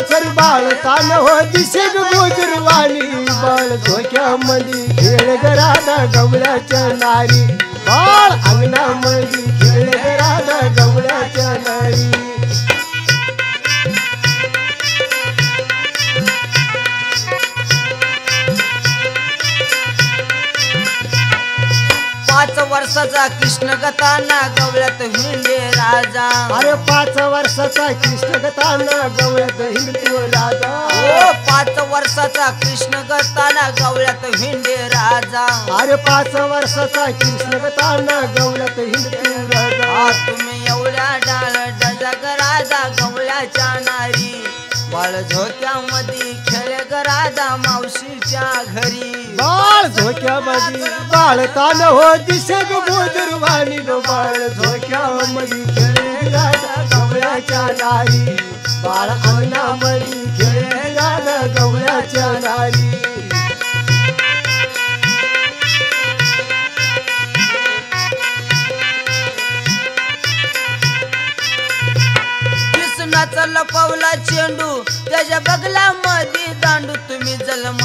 सगुण गुणाचर बाळ तान हो दिसे गोजरवाणी. बाळ झोक्यामध्ये खेळ ग गवळ्याच्या नारी. बाळ अंगणामध्ये खेळ ग गवळ्याच्या नारी. वर्षाचा कृष्ण गताना गवळ्यात हिंडे राजा. अरे पाच वर्षाचा कृष्ण गताना गवळ्यात हिंदू राजा. ओ पाच वर्षाचा कृष्ण गताना गवळ्यात हिंडे राजा. अरे पाच वर्षाचा कृष्ण गताना गवळ्यात हिंदू आ राजा तुम्ही एवढ्या डाळ डजग राजा गवळ्याच्या नारी. बाळ झोक्यामध्ये खेळ ग मावशीच्या घरी. बाळ झोक्यामध्ये बाळ काल हो दिसे गोजरवाणी बाळ झोक्यामध्ये खेळ राधा कवळ्याच्या नारी. बाळ अंगणामध्ये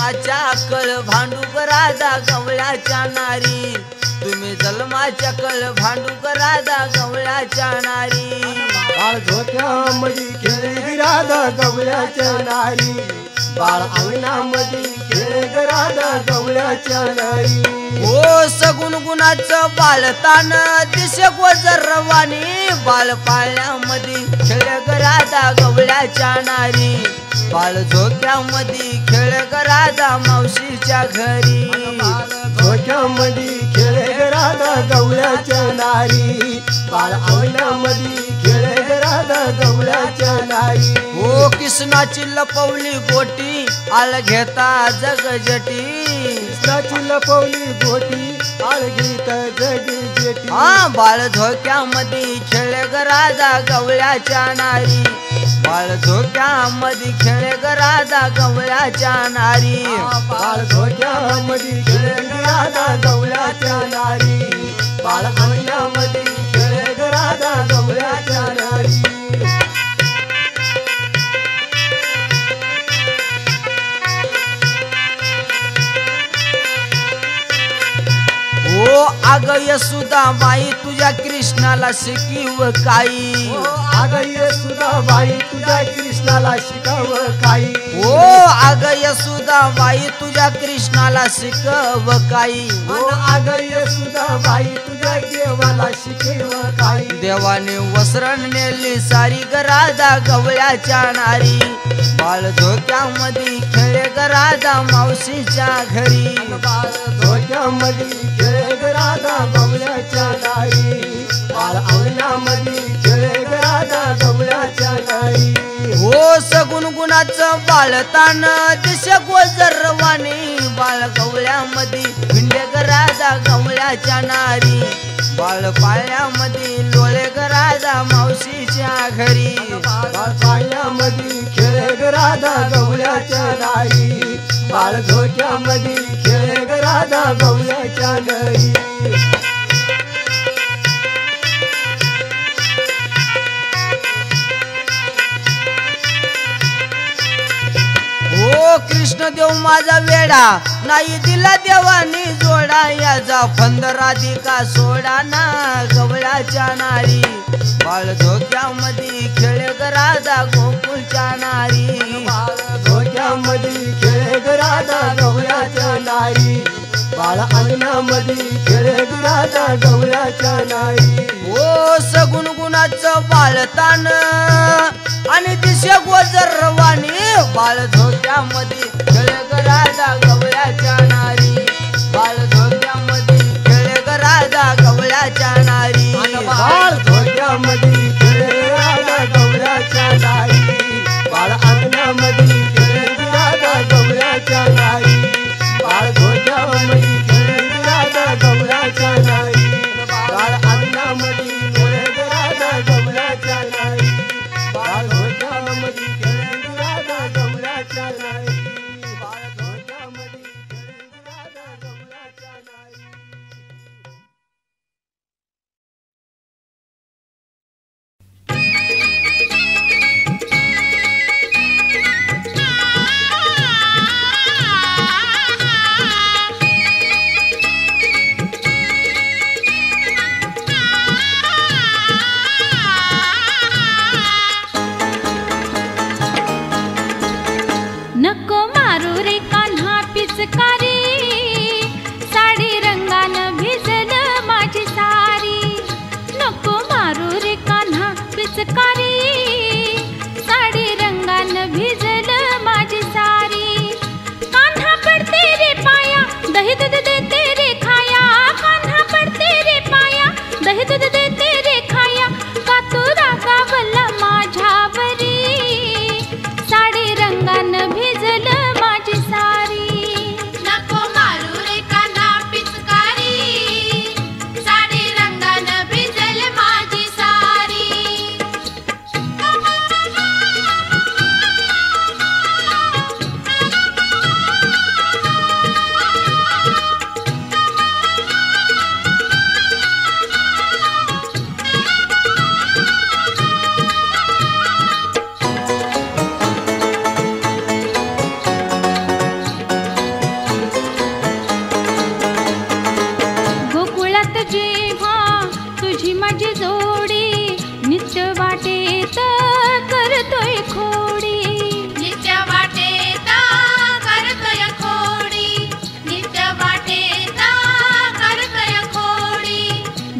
जलमाच्या कळ भांडू ग राजा गवळ्याच्या नारी. तुम्ही जलमाच्या कळ भांडू ग राजा गवळ्याच्या नारी. बाळ झोक्यामध्ये खेळे राधा गवळ्याच्या नारी. बाळ अंगणामध्ये खेळे राधा गवळ्याच्या नारी. ओ सगुण गुणाचं बालतान दिशे गोजरवाणी बाल पाळण्यामध्ये खेळ ग राधा गवळ्याच्या नारी. बाळ झोक्यामध्ये खेळ राजा मावशीच्या घरी. झोक्यामध्ये खेळ राजा गवळ्याच्या नारी. बाळ अंगणामध्ये गवळ्याच्या ओ कृष्णाची लपवली गोटी आल घेता जगजटी कृष्णाची लपवली गोटी आळगीत जगी जेटी. हा बाळ झोक्यामध्ये खेळ ग राजा गवळ्याच्या नारी. बाळ झोक्यामध्ये खेळ ग राजा गवळ्याच्या नारी. बाळ झोक्यामध्ये खेळे राधा गवळ्याच्या यशुदा बाई तुझ्या कृष्णाला शिकीव काही. आगय सुद्धा बाई तुझ्या कृष्णाला शिकाव काही. ओ अग यशुदा बाई तुझ्या कृष्णाला शिकव काही. आगय सुद्धा बाई तुझ्या देवाला शिकेव काही. देवाने वस्रण नेली सारी ग राजा गवळ्याच्या नारी बाळ झोक्यामध्ये खेळे ग राजा मावशीच्या घरी. झोक्यामध्ये खेळ राधा गवळ्याच्या बाळ अंगणामध्ये खेळ राधा गवळ्याच्या नारी हो सगुण गुणाचं बाळतान दिशे गोजरवाणी. बाळ गवळ्यामध्ये भिंडे राजा गवळ्याच्या नारी. बाळ पाळ्यामध्ये लोळे राजा मावशीच्या घरी. बाळ पाळण्यामध्ये खेळ राधा गवळ्याच्या नारी बाळ झोक्यामध्ये खेळ राधा गवळ्याच्या नारी कृष्ण देव माझा वेडा. नाही दिला देवानी जोडा. याचा फंद राधिका सोडा ना गवळ्याच्या नारी. बाळ धोक्यामध्ये खेळ ग राजा गोकुळच्या नारी. बाळ धोक्यामध्ये खेळ राधा गवळ्याच्या नारी. बाळ अंगणामध्ये खेळ राधा गवळ्याच्या नारी ओ सगुण गुणाचं बाळतान आणि दिशे गोजरवाणी बाळ झोक्यामध्ये खेळ ग राजा गवळ्याच्या नारी बाळ झोक्यामध्ये खेळ ग राजा गवळ्याच्या नारी बाळ झोक्यामध्ये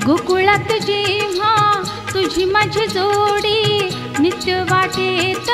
गोकुळात जेव्हा तुझी माझी जोडी नित्य वाटेत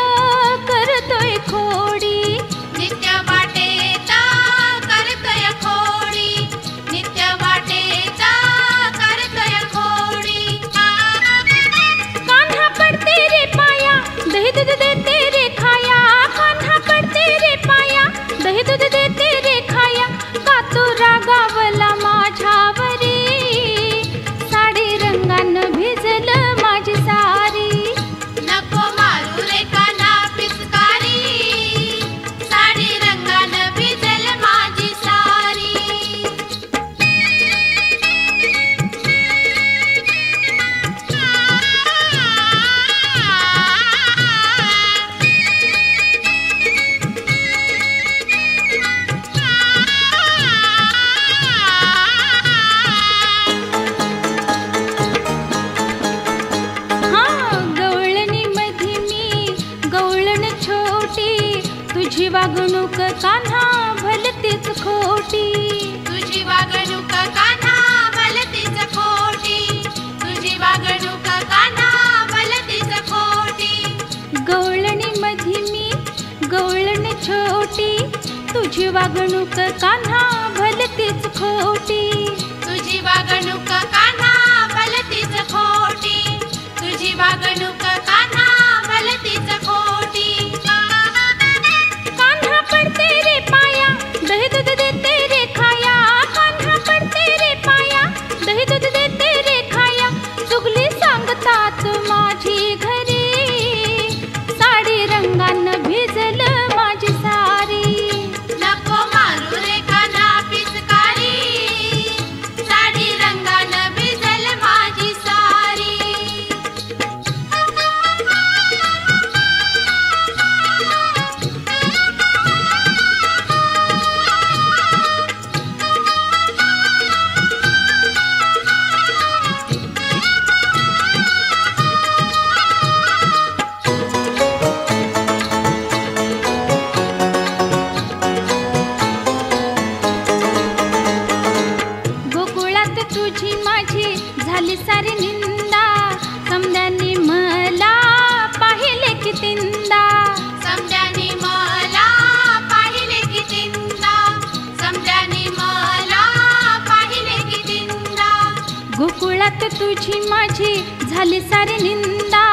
होती तुझी वागणूक कान्हा भलतीच खोटी. तुझी वागणूक कान्हा तुझी माझी झाली सारी निंदा.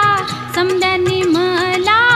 समल्याने मला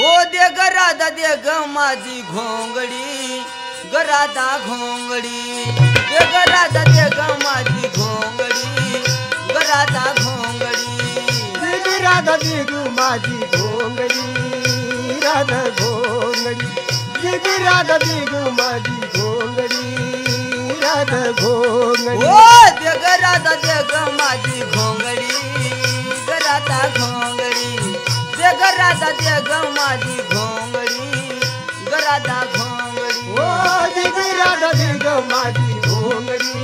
दे ग राधा दे ग माझी घोंगडी ग राधा घोंगडी दे ग राधा दे ग माझी घोंगडी ग राधा घोंगडी दिग राधा दिग माझी घोंगडी राधा घोंगडी दिग राधा दिग माझी घोंगडी राधा घोंगडी ओ दे ग राधा दे ग माझी घोंगडी ग राधा घोंगडी दे ग राधा ग माझी घोंगडी। ग ओ दिग राधा दिग माझी घोंगडी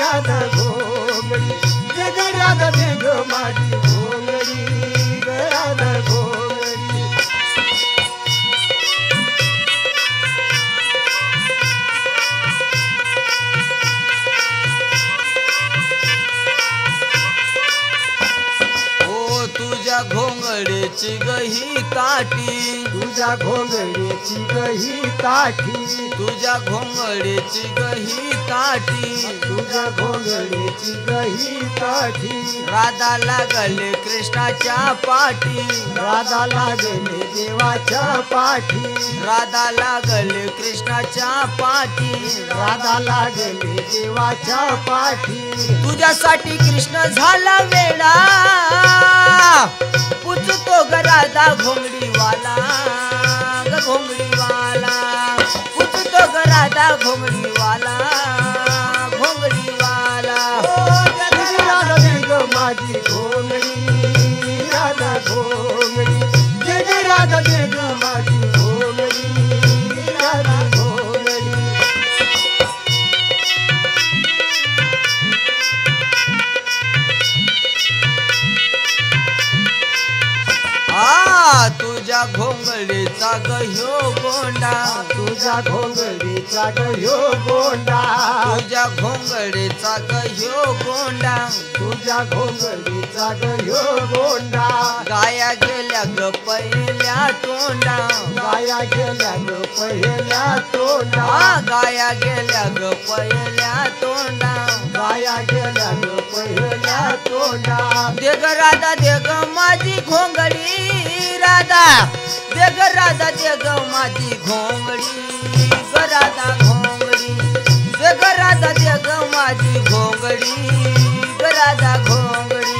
राधा घोंगडी। दिग राधा दिग माझी घोंगडी राधा घोंगडी। घोंगडीची गही ताटी. तुझ्या घोंगडीची गही काठी तुझ्या घोंगडीची गही ताटी. तुझ्या घोंगडीची गही काठी राधा लागले कृष्णाच्या पाठी. राधा लागले देवाच्या पाठी. राधा लागले कृष्णाच्या पाठी. राधा लागले देवाच्या पाठी. तुझ्यासाठी कृष्ण झाला वेडा. घोंगडीवाला ग घोंगडीवाला. पुचतो ग राधा घोंगडीवाला घोंगडीवाला. हो, माझी घोंगडी. तुझ्या घोंगडीचा गह्यो गोंडा. तुझ्या घोंगडीचा गयो गोंडा. तुझ्या घोंगडीचा गह्यो गोंडा. तुझ्या घोंगडीचा गयो गोंडा. गाया गेल्या ग पहिल्या तोंडा. गाया गेल्या ग पहिल्या तोंडा. गाया गेल्या ग पहिल्या तोंडा. गाया गेल्या ग पहिल्या तोंडा. देग राधा देग माझी घोंगडी. राधा देग राधा देग माझी घोंगडी ग राधा घोंगडी देग राधा गौ माझी घोंगडी ग राधा घोंगडी.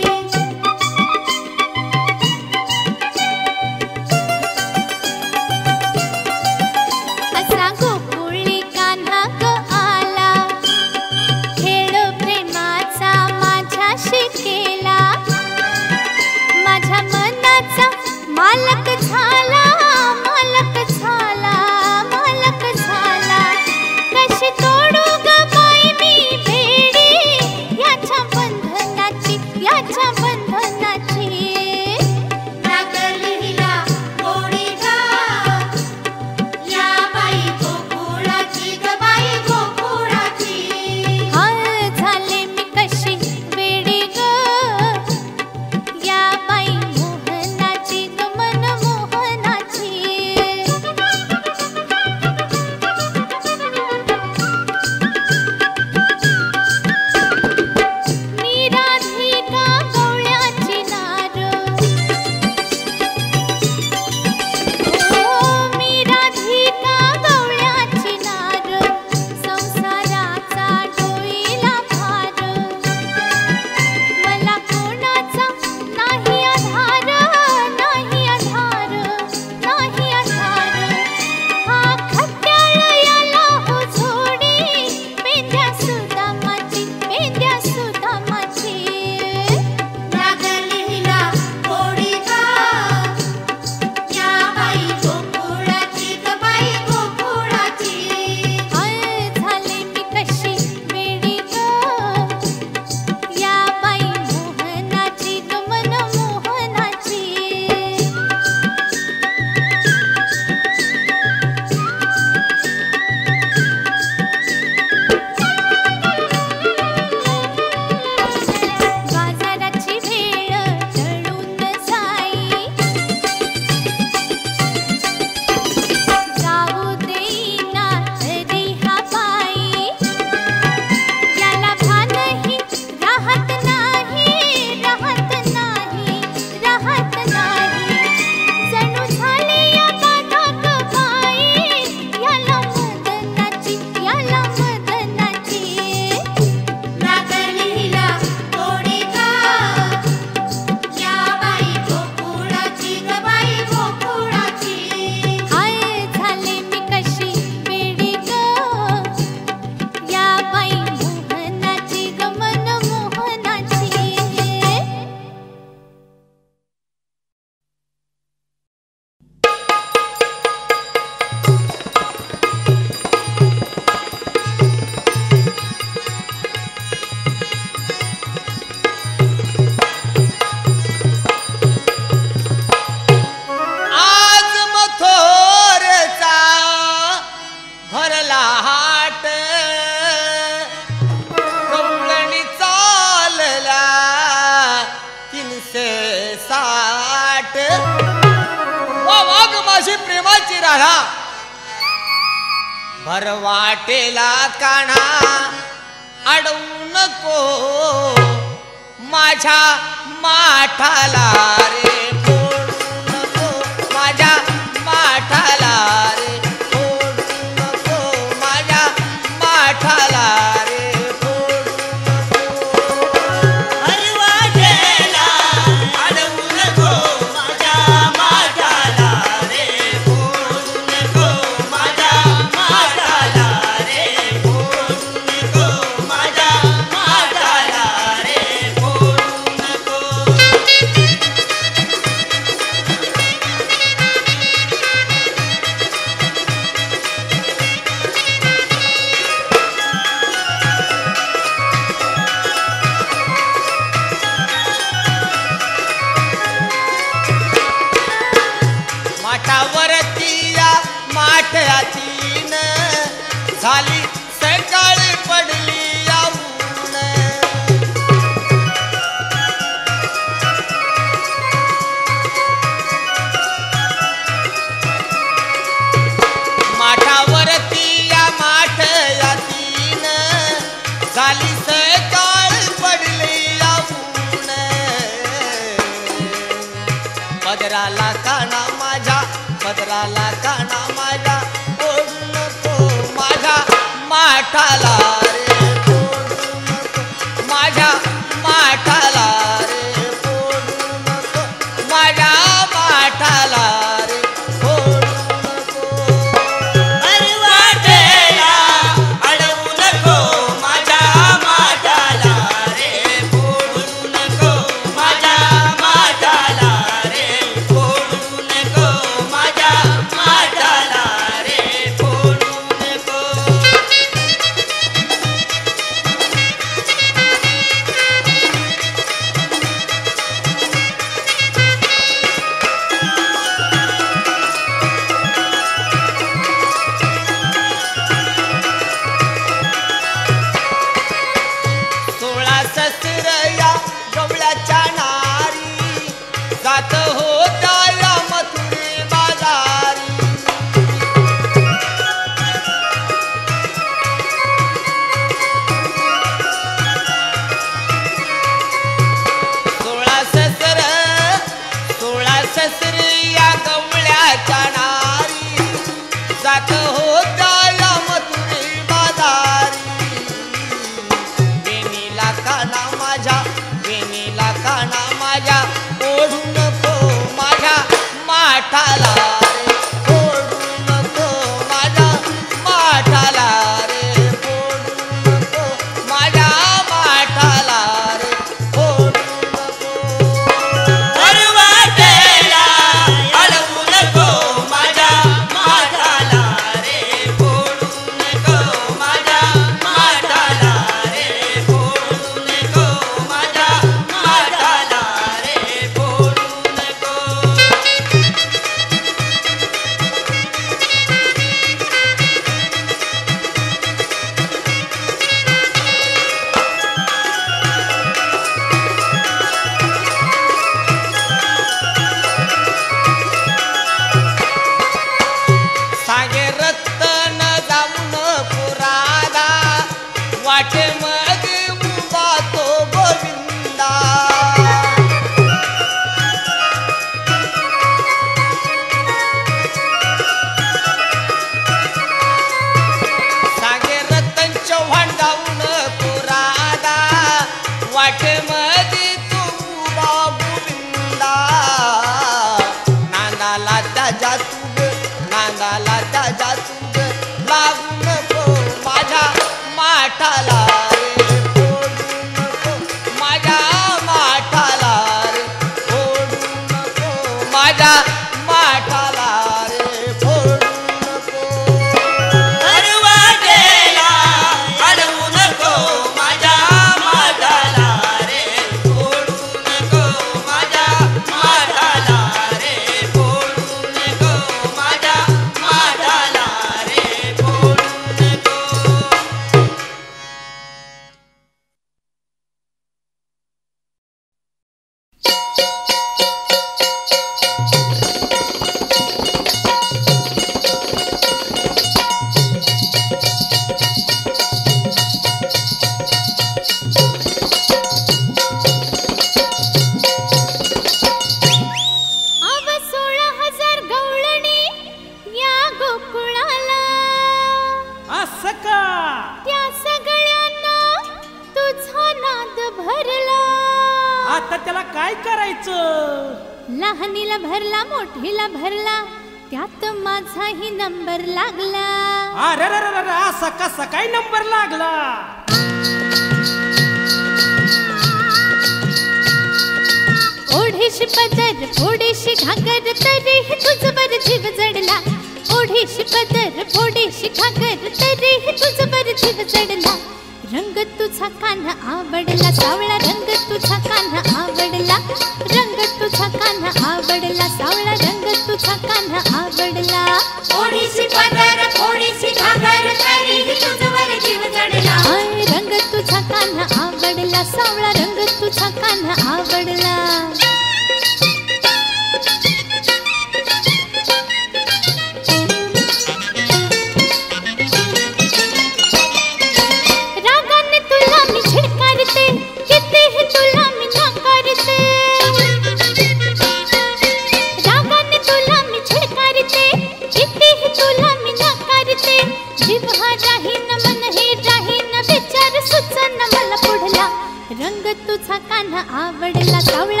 रंग तुझा कान्हा आवडला कावळा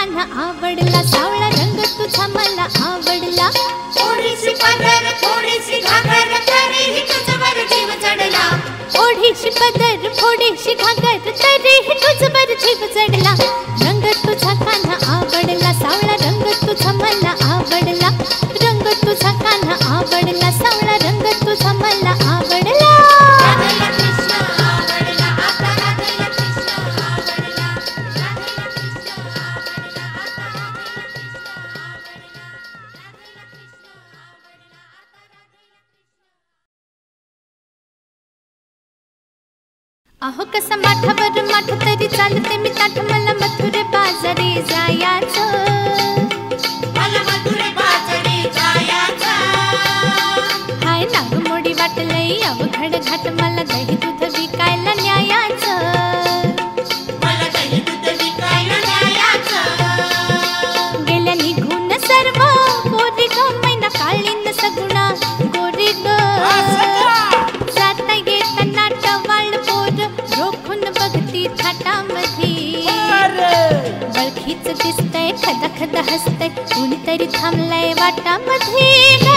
गाना आवडला सावळा रंग तुझा मला आवडला. थोडीशी पदर थोडीशी घागर तरीही तुझवर जीव चढला. ओढीशी पदर थोडीशी घागर तरीही तुझवर जीव चढला. द हस्ततरि थम् वाटा मध्ये